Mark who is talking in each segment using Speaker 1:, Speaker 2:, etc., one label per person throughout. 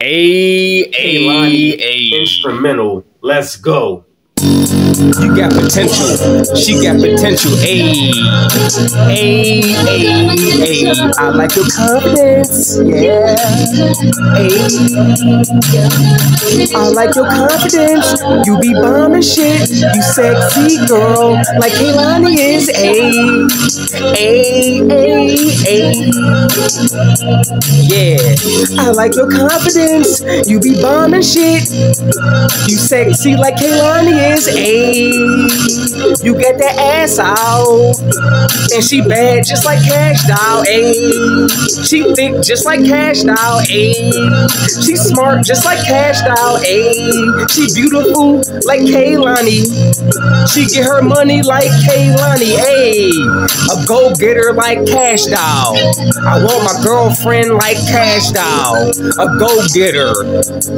Speaker 1: A A
Speaker 2: instrumental. Let's go.
Speaker 1: You got potential. She got potential. A A A A. I like your confidence. Yeah. A. I like your confidence. You be bombing shit. You sexy girl like Kehlani is. A A A A. Yeah. I like your confidence. You be bombing shit. You sexy like Kehlani is. A. Bye. You get that ass out. And she bad just like Kash Doll. A. She thick just like Kash Doll. A. She smart just like Kash Doll. A. She beautiful like Kehlani. She get her money like Kehlani. A. A go getter like Kash Doll. I want my girlfriend like Kash Doll. A go getter.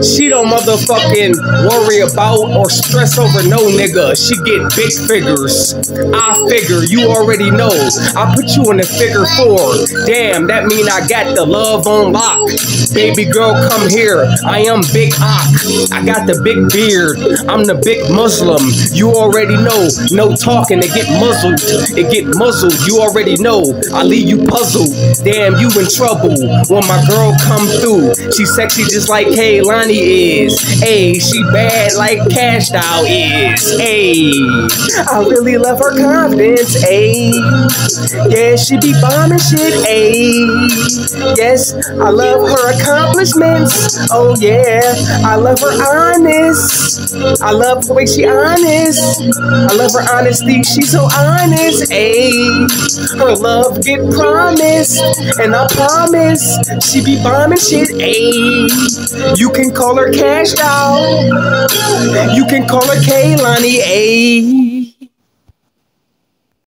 Speaker 1: She don't motherfucking worry about or stress over no nigga. She get big figures. I figure you already know. I put you in the figure four. Damn, that mean I got the love on lock. Baby girl, come here. I am Big Ock. I got the big beard. I'm the big Muslim. You already know. No talking. It get muzzled. It get muzzled. You already know. I leave you puzzled. Damn, you in trouble when my girl come through. She sexy just like Kehlani is. Hey, she bad like Kash Doll is. Hey, I really love her confidence. Hey, yeah, she be bombing shit. Hey, yes, I love her accomplishments. Oh yeah, I love her honest. I love the way she honest. I love her honesty. She's so honest. Hey, her love get promised, and I promise she be bombing shit. Ayy, you can call her Kash Doll. You can call her Kehlani. Ayy.